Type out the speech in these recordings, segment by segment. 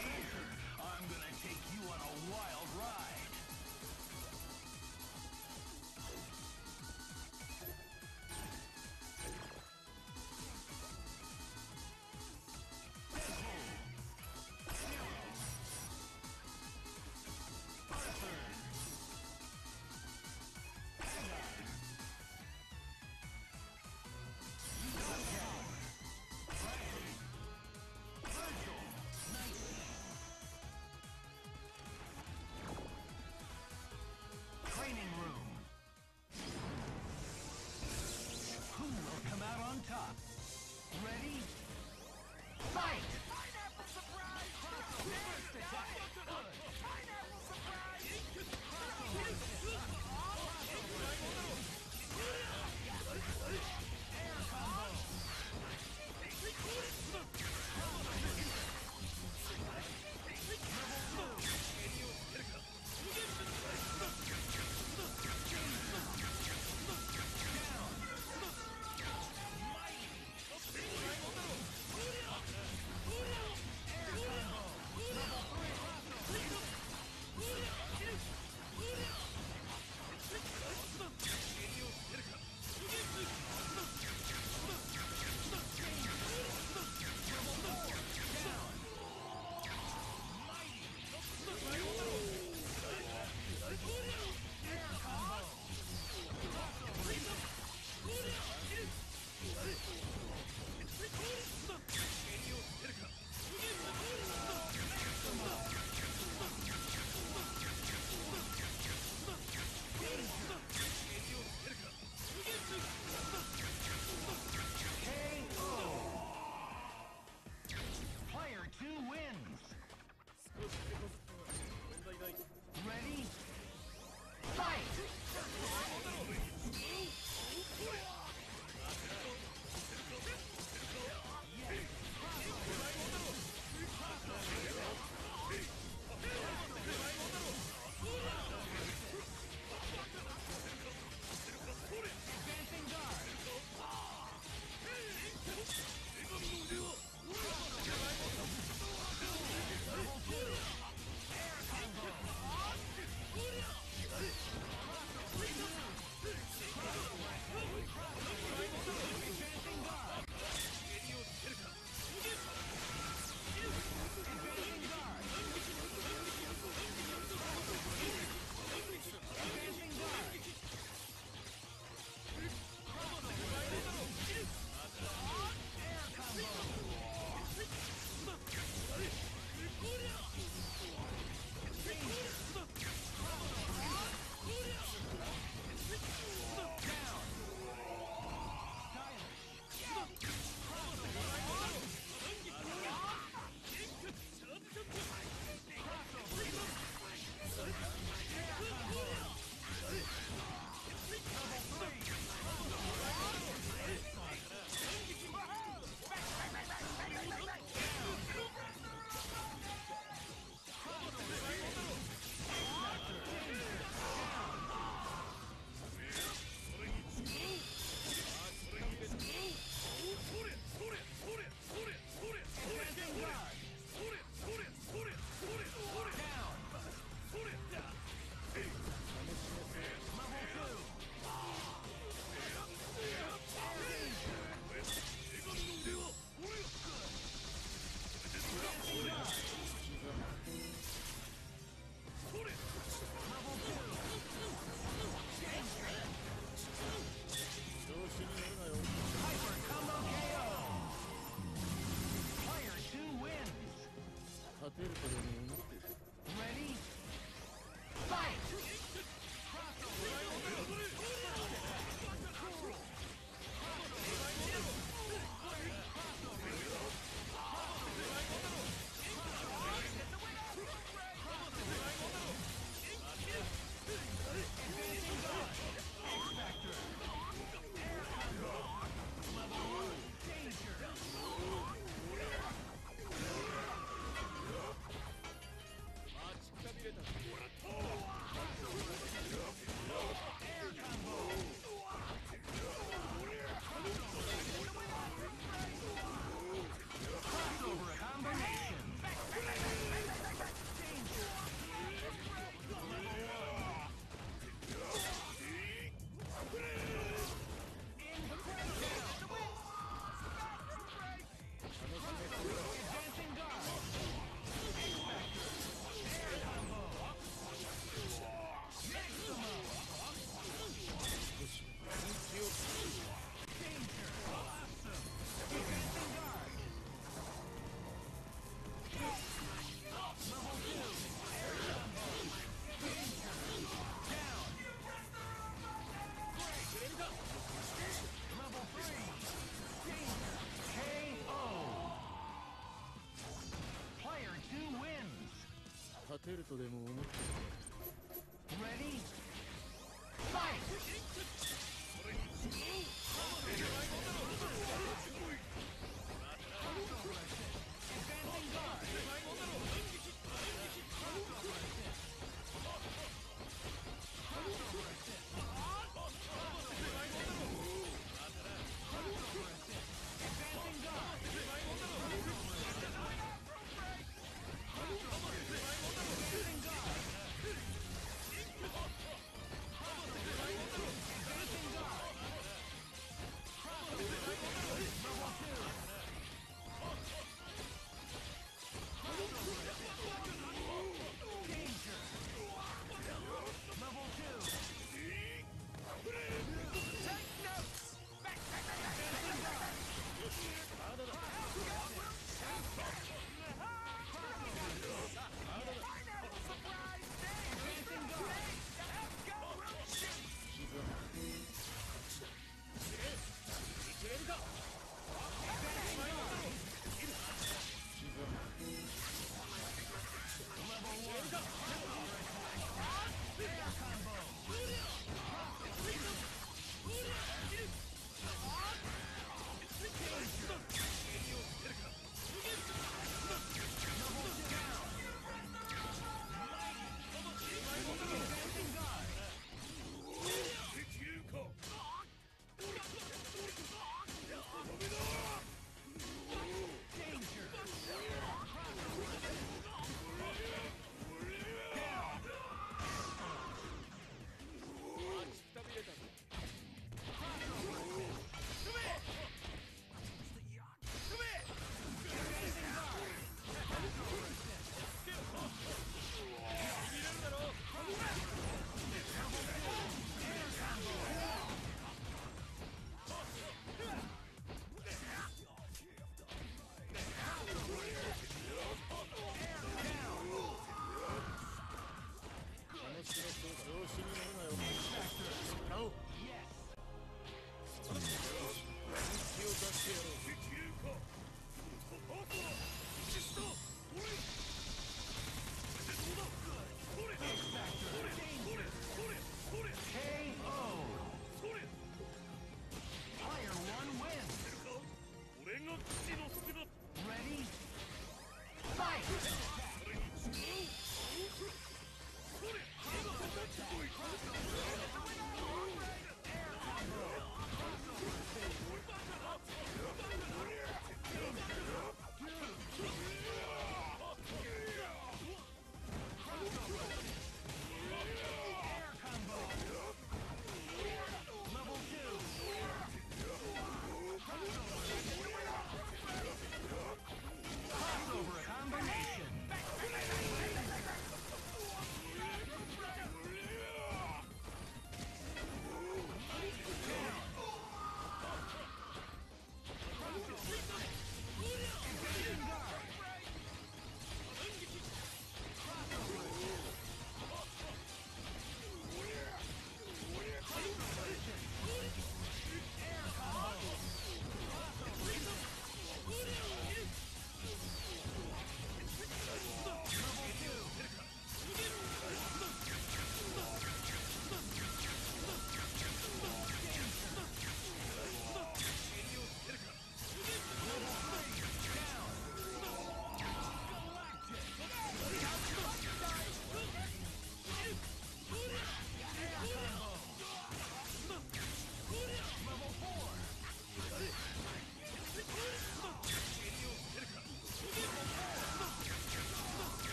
Here, I'm gonna take you on a wild ride.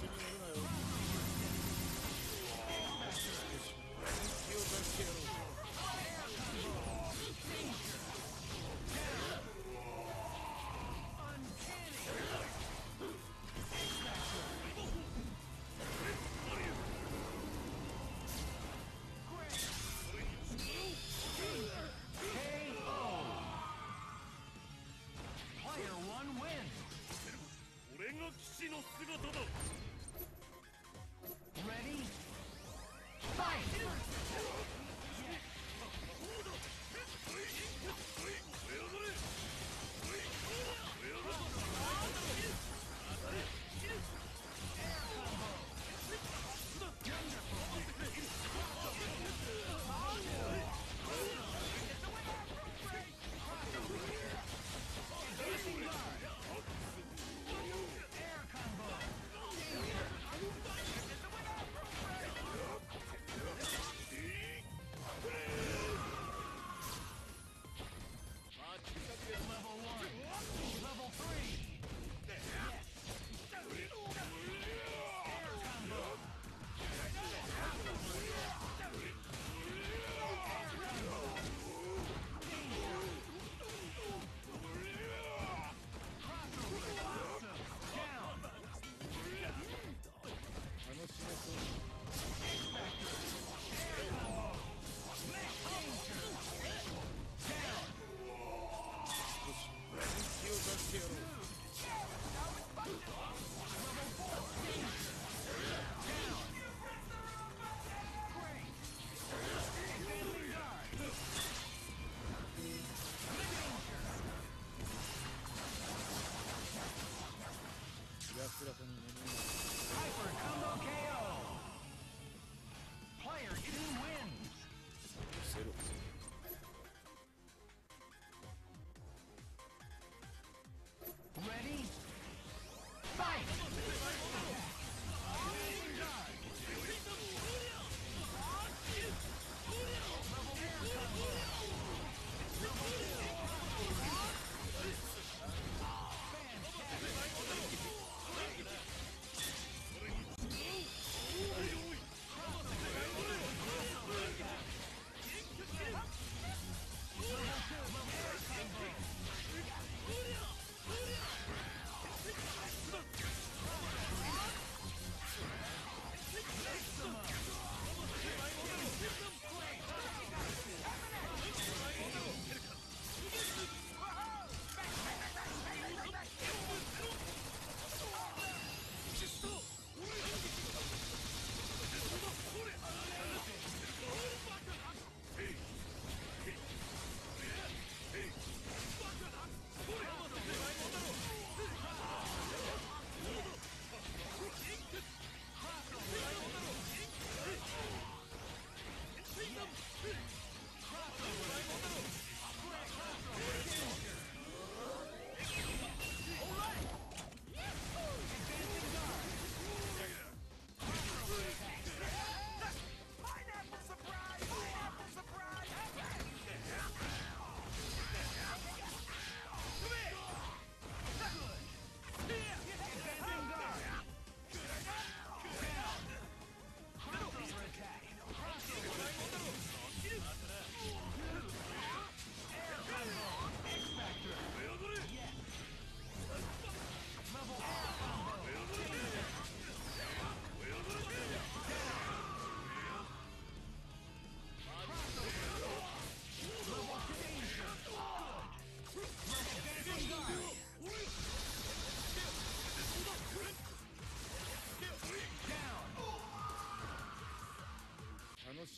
Shut up.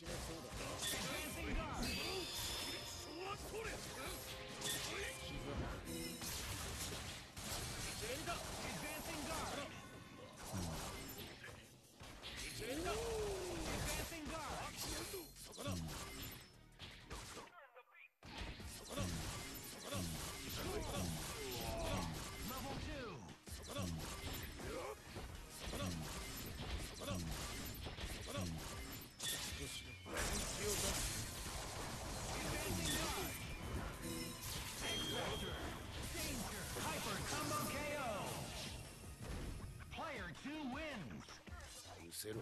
Down. 楽しめそうだ cero.